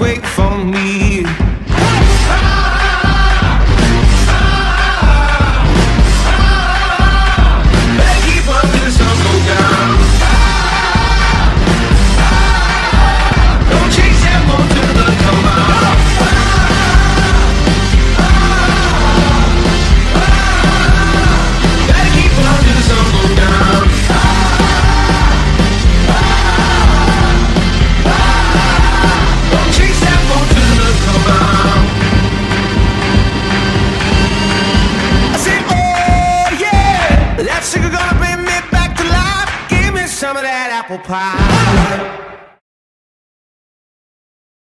wait for me. Some of that apple pie.